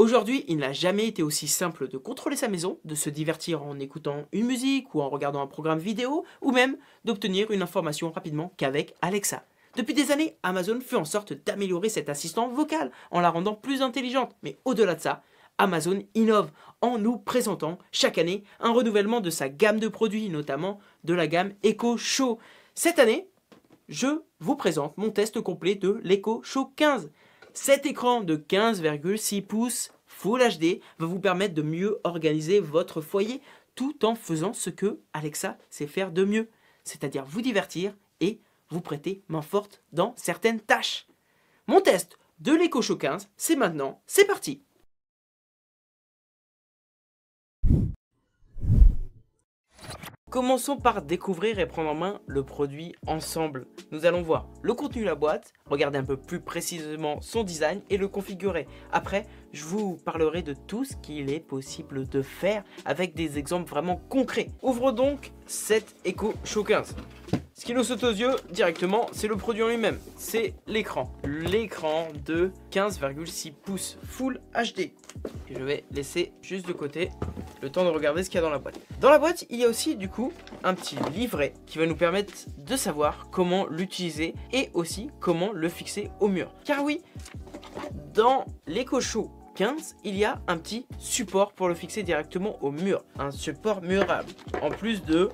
Aujourd'hui, il n'a jamais été aussi simple de contrôler sa maison, de se divertir en écoutant une musique ou en regardant un programme vidéo, ou même d'obtenir une information rapidement qu'avec Alexa. Depuis des années, Amazon fait en sorte d'améliorer cet assistant vocal en la rendant plus intelligente. Mais au-delà de ça, Amazon innove en nous présentant chaque année un renouvellement de sa gamme de produits, notamment de la gamme Echo Show. Cette année, je vous présente mon test complet de l'Echo Show 15. Cet écran de 15,6 pouces Full HD va vous permettre de mieux organiser votre foyer tout en faisant ce que Alexa sait faire de mieux, c'est-à-dire vous divertir et vous prêtez main forte dans certaines tâches. Mon test de l'Echo Show 15, c'est maintenant, c'est parti Commençons par découvrir et prendre en main le produit ensemble. Nous allons voir le contenu de la boîte, regarder un peu plus précisément son design et le configurer. Après, je vous parlerai de tout ce qu'il est possible de faire avec des exemples vraiment concrets. Ouvre donc cette Echo Show 15. Ce qui nous saute aux yeux directement, c'est le produit en lui-même. C'est l'écran. L'écran de 15,6 pouces Full HD. Je vais laisser juste de côté le temps de regarder ce qu'il y a dans la boîte. Dans la boîte, il y a aussi du coup un petit livret qui va nous permettre de savoir comment l'utiliser et aussi comment le fixer au mur. Car oui, dans l'Echo Show 15, il y a un petit support pour le fixer directement au mur. Un support murable. En plus de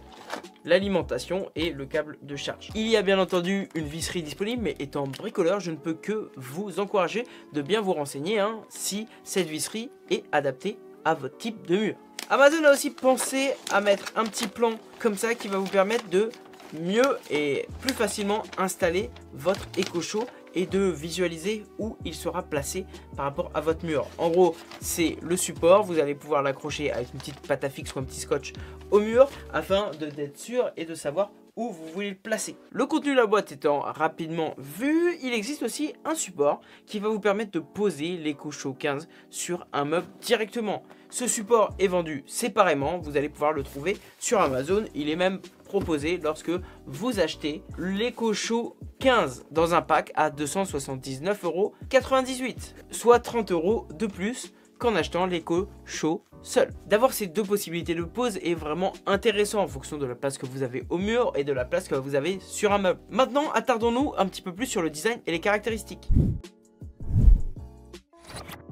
l'alimentation et le câble de charge. Il y a bien entendu une visserie disponible, mais étant bricoleur, je ne peux que vous encourager de bien vous renseigner hein, si cette visserie est adaptée à votre type de mur. Amazon a aussi pensé à mettre un petit plan comme ça qui va vous permettre de mieux et plus facilement installer votre Echo Show et de visualiser où il sera placé par rapport à votre mur. En gros, c'est le support, vous allez pouvoir l'accrocher avec une petite pâte à fixe ou un petit scotch au mur afin d'être sûr et de savoir où vous voulez le placer. Le contenu de la boîte étant rapidement vu, il existe aussi un support qui va vous permettre de poser l'Echo Show 15 sur un meuble directement. Ce support est vendu séparément, vous allez pouvoir le trouver sur Amazon, il est même proposé lorsque vous achetez l'Echo Show 15 dans un pack à 279,98€, soit 30 euros de plus qu'en achetant l'Echo Show seul. D'avoir ces deux possibilités de pose est vraiment intéressant en fonction de la place que vous avez au mur et de la place que vous avez sur un meuble. Maintenant, attardons-nous un petit peu plus sur le design et les caractéristiques.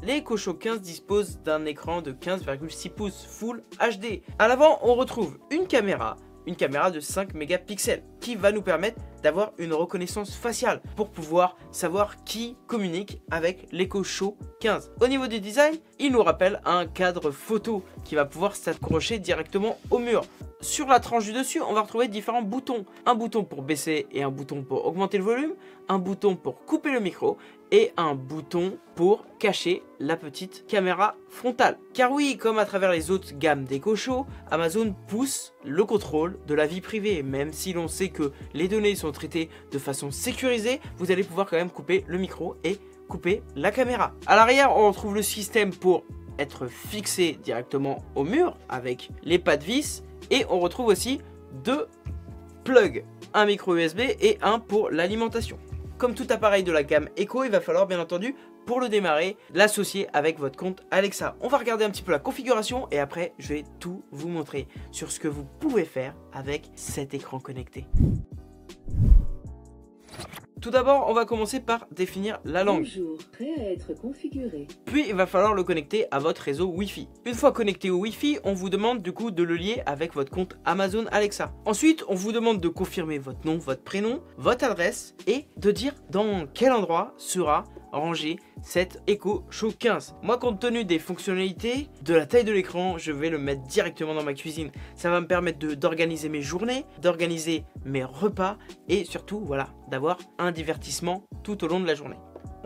L'Echo Show 15 dispose d'un écran de 15,6 pouces Full HD. À l'avant, on retrouve une caméra une caméra de 5 mégapixels qui va nous permettre d'avoir une reconnaissance faciale pour pouvoir savoir qui communique avec l'Echo Show 15. Au niveau du design, il nous rappelle un cadre photo qui va pouvoir s'accrocher directement au mur. Sur la tranche du dessus, on va retrouver différents boutons. Un bouton pour baisser et un bouton pour augmenter le volume, un bouton pour couper le micro et un bouton pour cacher la petite caméra frontale. Car oui, comme à travers les autres gammes Show, Amazon pousse le contrôle de la vie privée. Même si l'on sait que les données sont traitées de façon sécurisée, vous allez pouvoir quand même couper le micro et couper la caméra. À l'arrière, on retrouve le système pour être fixé directement au mur avec les pas de vis et on retrouve aussi deux plugs, un micro USB et un pour l'alimentation. Comme tout appareil de la gamme Echo, il va falloir bien entendu pour le démarrer, l'associer avec votre compte Alexa. On va regarder un petit peu la configuration et après je vais tout vous montrer sur ce que vous pouvez faire avec cet écran connecté. Tout d'abord, on va commencer par définir la langue. Bonjour, prêt à être configuré. Puis, il va falloir le connecter à votre réseau Wi-Fi. Une fois connecté au Wi-Fi, on vous demande du coup de le lier avec votre compte Amazon Alexa. Ensuite, on vous demande de confirmer votre nom, votre prénom, votre adresse et de dire dans quel endroit sera ranger cette Echo Show 15. Moi, compte tenu des fonctionnalités, de la taille de l'écran, je vais le mettre directement dans ma cuisine. Ça va me permettre d'organiser mes journées, d'organiser mes repas et surtout, voilà, d'avoir un divertissement tout au long de la journée.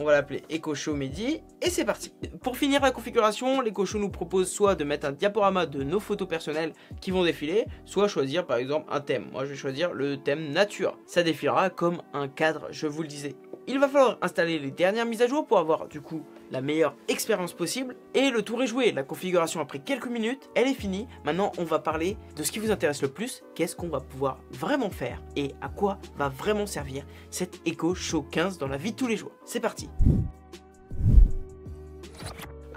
On va l'appeler Echo Show Midi et c'est parti. Pour finir la configuration, l'Echo Show nous propose soit de mettre un diaporama de nos photos personnelles qui vont défiler, soit choisir par exemple un thème. Moi je vais choisir le thème nature. Ça défilera comme un cadre, je vous le disais. Il va falloir installer les dernières mises à jour pour avoir du coup la meilleure expérience possible. Et le tour est joué, la configuration après quelques minutes, elle est finie. Maintenant on va parler de ce qui vous intéresse le plus, qu'est-ce qu'on va pouvoir vraiment faire et à quoi va vraiment servir cette Echo Show 15 dans la vie de tous les jours. C'est parti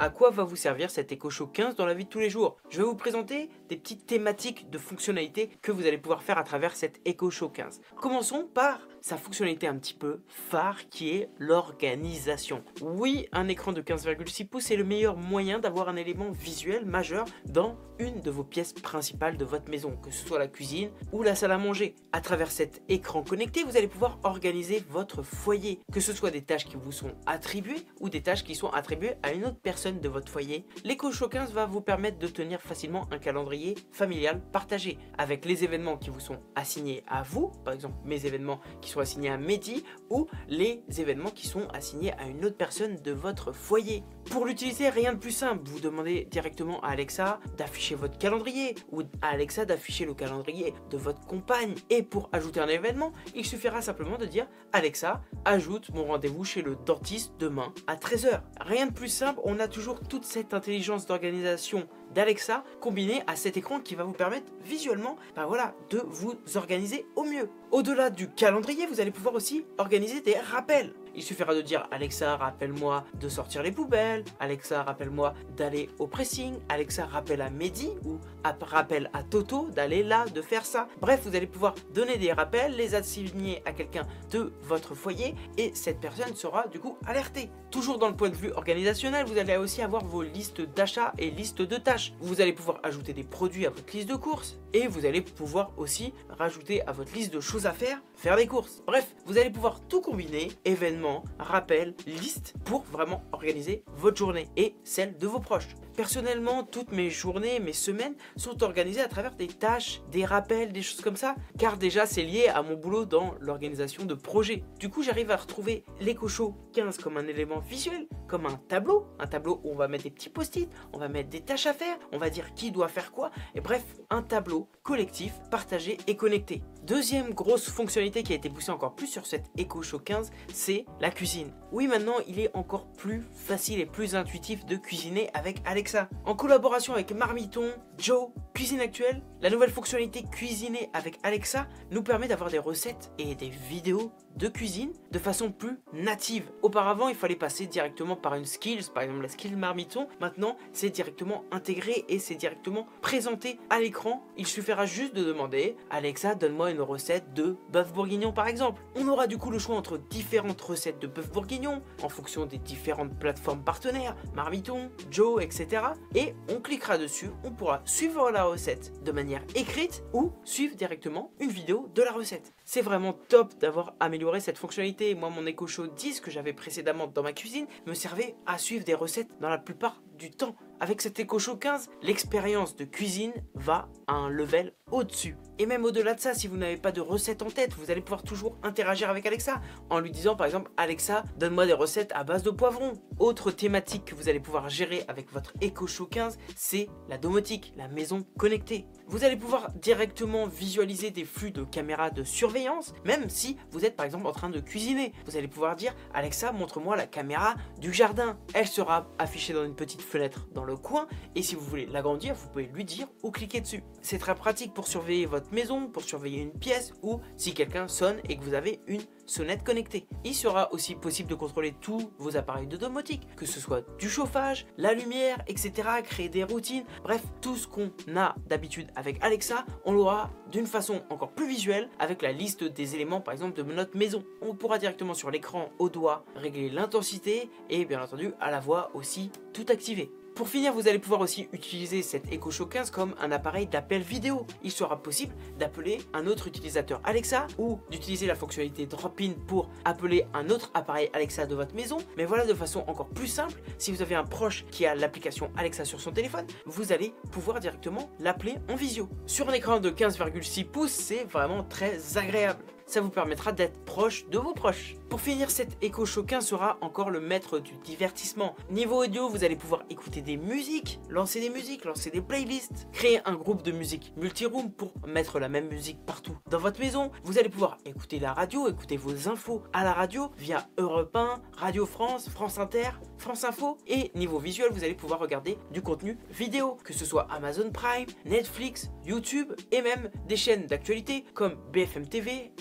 à quoi va vous servir cet Echo Show 15 dans la vie de tous les jours? Je vais vous présenter des petites thématiques de fonctionnalités que vous allez pouvoir faire à travers cet Echo Show 15. Commençons par sa fonctionnalité un petit peu phare qui est l'organisation. Oui, un écran de 15,6 pouces est le meilleur moyen d'avoir un élément visuel majeur dans une de vos pièces principales de votre maison, que ce soit la cuisine ou la salle à manger. À travers cet écran connecté, vous allez pouvoir organiser votre foyer, que ce soit des tâches qui vous sont attribuées ou des tâches qui sont attribuées à une autre personne de votre foyer. L'EcoShow 15 va vous permettre de tenir facilement un calendrier familial partagé avec les événements qui vous sont assignés à vous, par exemple mes événements qui sont assignés à Mehdi ou les événements qui sont assignés à une autre personne de votre foyer. Pour l'utiliser, rien de plus simple. Vous demandez directement à Alexa d'afficher votre calendrier ou à Alexa d'afficher le calendrier de votre compagne. Et pour ajouter un événement, il suffira simplement de dire Alexa, ajoute mon rendez-vous chez le dentiste demain à 13h. Rien de plus simple, on a toujours toute cette intelligence d'organisation d'Alexa combiné à cet écran qui va vous permettre visuellement ben voilà, de vous organiser au mieux. Au-delà du calendrier, vous allez pouvoir aussi organiser des rappels. Il suffira de dire Alexa, rappelle-moi de sortir les poubelles, Alexa, rappelle-moi d'aller au pressing, Alexa, rappelle à Mehdi ou rappelle à Toto d'aller là, de faire ça. Bref, vous allez pouvoir donner des rappels, les assigner à quelqu'un de votre foyer et cette personne sera du coup alertée. Toujours dans le point de vue organisationnel, vous allez aussi avoir vos listes d'achats et listes de tâches. Vous allez pouvoir ajouter des produits à votre liste de courses et vous allez pouvoir aussi rajouter à votre liste de choses à faire, faire des courses. Bref, vous allez pouvoir tout combiner, événements, rappels, listes, pour vraiment organiser votre journée et celle de vos proches. Personnellement, toutes mes journées, mes semaines sont organisées à travers des tâches, des rappels, des choses comme ça, car déjà c'est lié à mon boulot dans l'organisation de projets. Du coup, j'arrive à retrouver l'EcoShow 15 comme un élément visuel, comme un tableau, un tableau où on va mettre des petits post-it, on va mettre des tâches à faire, on va dire qui doit faire quoi, et bref, un tableau collectif, partagé et connecté. Deuxième grosse fonctionnalité qui a été poussée encore plus sur cette EcoShow 15, c'est la cuisine. Oui, maintenant, il est encore plus facile et plus intuitif de cuisiner avec Alexa. En collaboration avec Marmiton, Joe, Cuisine Actuelle, la nouvelle fonctionnalité cuisiner avec Alexa nous permet d'avoir des recettes et des vidéos de cuisine de façon plus native. Auparavant, il fallait passer directement par une skills, par exemple la skill Marmiton. Maintenant, c'est directement intégré et c'est directement présenté à l'écran. Il suffira juste de demander Alexa, donne-moi recette de bœuf bourguignon par exemple. On aura du coup le choix entre différentes recettes de bœuf bourguignon en fonction des différentes plateformes partenaires, Marmiton, Joe, etc. Et on cliquera dessus, on pourra suivre la recette de manière écrite ou suivre directement une vidéo de la recette. C'est vraiment top d'avoir amélioré cette fonctionnalité. Moi, mon Echo Show 10 que j'avais précédemment dans ma cuisine me servait à suivre des recettes dans la plupart du temps. Avec cet Echo Show 15, l'expérience de cuisine va à un level au-dessus. Et même au-delà de ça, si vous n'avez pas de recette en tête, vous allez pouvoir toujours interagir avec Alexa en lui disant par exemple Alexa, donne-moi des recettes à base de poivrons. Autre thématique que vous allez pouvoir gérer avec votre Echo Show 15, c'est la domotique, la maison connectée. Vous allez pouvoir directement visualiser des flux de caméras de surveillance, même si vous êtes par exemple en train de cuisiner. Vous allez pouvoir dire Alexa, montre-moi la caméra du jardin. Elle sera affichée dans une petite fenêtre dans le coin et si vous voulez l'agrandir, vous pouvez lui dire ou cliquer dessus. C'est très pratique pour surveiller votre maison, pour surveiller une pièce ou si quelqu'un sonne et que vous avez une sonnette connectée. Il sera aussi possible de contrôler tous vos appareils de domotique, que ce soit du chauffage, la lumière, etc. Créer des routines, bref, tout ce qu'on a d'habitude avec Alexa, on l'aura d'une façon encore plus visuelle avec la liste des éléments par exemple de notre maison. On pourra directement sur l'écran au doigt régler l'intensité et bien entendu à la voix aussi tout activer. Pour finir, vous allez pouvoir aussi utiliser cette Echo Show 15 comme un appareil d'appel vidéo. Il sera possible d'appeler un autre utilisateur Alexa ou d'utiliser la fonctionnalité drop-in pour appeler un autre appareil Alexa de votre maison. Mais voilà de façon encore plus simple, si vous avez un proche qui a l'application Alexa sur son téléphone, vous allez pouvoir directement l'appeler en visio. Sur un écran de 15,6 pouces, c'est vraiment très agréable ça vous permettra d'être proche de vos proches. Pour finir, cet Show 15 sera encore le maître du divertissement. Niveau audio, vous allez pouvoir écouter des musiques, lancer des musiques, lancer des playlists, créer un groupe de musique multiroom pour mettre la même musique partout dans votre maison. Vous allez pouvoir écouter la radio, écouter vos infos à la radio via Europe 1, Radio France, France Inter, France Info. Et niveau visuel, vous allez pouvoir regarder du contenu vidéo, que ce soit Amazon Prime, Netflix, YouTube et même des chaînes d'actualité comme BFM TV,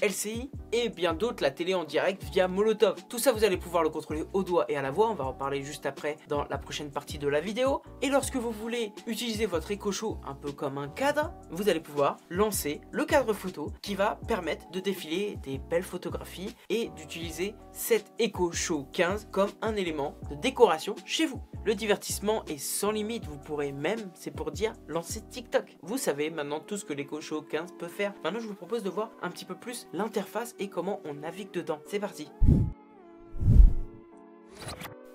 Et bien d'autres, la télé en direct via Molotov. Tout ça, vous allez pouvoir le contrôler au doigt et à la voix. On va en parler juste après dans la prochaine partie de la vidéo. Et lorsque vous voulez utiliser votre Echo Show un peu comme un cadre, vous allez pouvoir lancer le cadre photo qui va permettre de défiler des belles photographies et d'utiliser cet Echo Show 15 comme un élément de décoration chez vous. Le divertissement est sans limite, vous pourrez même, c'est pour dire, lancer TikTok. Vous savez maintenant tout ce que l'Echo Show 15 peut faire. Maintenant je vous propose de voir un petit peu plus l'interface et comment on navigue dedans. C'est parti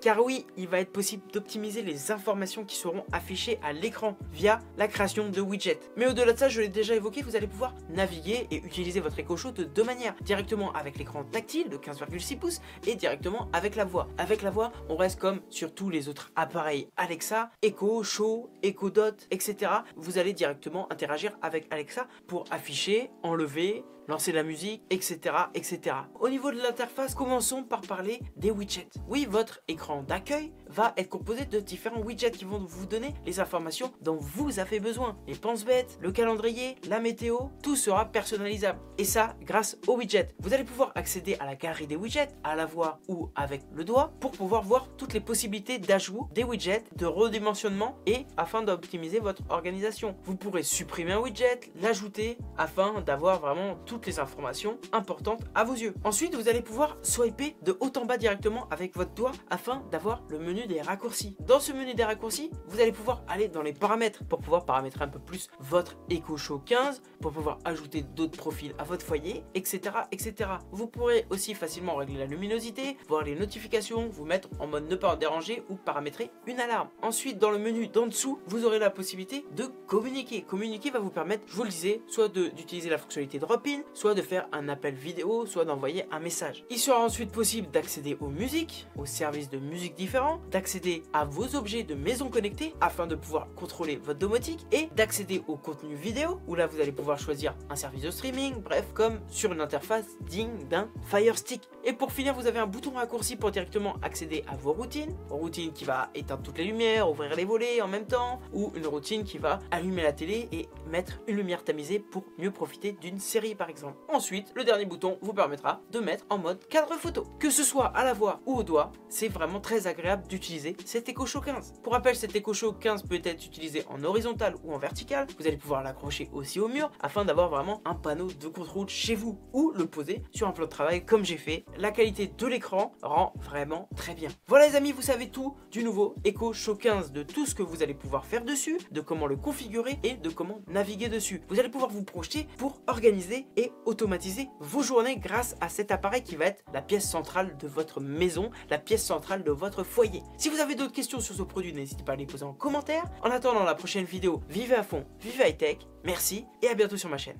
car oui, il va être possible d'optimiser les informations qui seront affichées à l'écran via la création de widgets. Mais au-delà de ça, je l'ai déjà évoqué, vous allez pouvoir naviguer et utiliser votre Echo Show de deux manières. Directement avec l'écran tactile de 15,6 pouces et directement avec la voix. Avec la voix, on reste comme sur tous les autres appareils Alexa, Echo, Show, Echo Dot, etc. Vous allez directement interagir avec Alexa pour afficher, enlever, lancer la musique, etc. etc. Au niveau de l'interface, commençons par parler des widgets. Oui, votre écran d'accueil va être composé de différents widgets qui vont vous donner les informations dont vous avez besoin. Les pense-bêtes, le calendrier, la météo, tout sera personnalisable. Et ça, grâce aux widgets. Vous allez pouvoir accéder à la galerie des widgets, à la voix ou avec le doigt, pour pouvoir voir toutes les possibilités d'ajout des widgets, de redimensionnement et afin d'optimiser votre organisation. Vous pourrez supprimer un widget, l'ajouter afin d'avoir vraiment tout les informations importantes à vos yeux. Ensuite, vous allez pouvoir swiper de haut en bas directement avec votre doigt afin d'avoir le menu des raccourcis. Dans ce menu des raccourcis, vous allez pouvoir aller dans les paramètres pour pouvoir paramétrer un peu plus votre Echo Show 15, pour pouvoir ajouter d'autres profils à votre foyer, etc., etc. Vous pourrez aussi facilement régler la luminosité, voir les notifications, vous mettre en mode ne pas déranger ou paramétrer une alarme. Ensuite, dans le menu d'en dessous, vous aurez la possibilité de communiquer. Communiquer va vous permettre, je vous le disais, soit d'utiliser la fonctionnalité drop-in, soit de faire un appel vidéo, soit d'envoyer un message. Il sera ensuite possible d'accéder aux musiques, aux services de musique différents, d'accéder à vos objets de maison connectée afin de pouvoir contrôler votre domotique et d'accéder au contenu vidéo où là vous allez pouvoir choisir un service de streaming, bref, comme sur une interface digne d'un Fire Stick. Et pour finir, vous avez un bouton raccourci pour directement accéder à vos routines, routine qui va éteindre toutes les lumières, ouvrir les volets en même temps, ou une routine qui va allumer la télé et mettre une lumière tamisée pour mieux profiter d'une série par exemple. Ensuite, le dernier bouton vous permettra de mettre en mode cadre photo. Que ce soit à la voix ou au doigt, c'est vraiment très agréable d'utiliser cet Echo Show 15. Pour rappel, cet Echo Show 15 peut être utilisé en horizontal ou en vertical. Vous allez pouvoir l'accrocher aussi au mur afin d'avoir vraiment un panneau de contrôle chez vous ou le poser sur un plan de travail comme j'ai fait. La qualité de l'écran rend vraiment très bien. Voilà les amis, vous savez tout du nouveau Echo Show 15, de tout ce que vous allez pouvoir faire dessus, de comment le configurer et de comment naviguer dessus. Vous allez pouvoir vous projeter pour organiser et automatiser vos journées grâce à cet appareil qui va être la pièce centrale de votre maison, la pièce centrale de votre foyer. Si vous avez d'autres questions sur ce produit, n'hésitez pas à les poser en commentaire. En attendant la prochaine vidéo, vivez à fond, vivez high tech. Merci et à bientôt sur ma chaîne.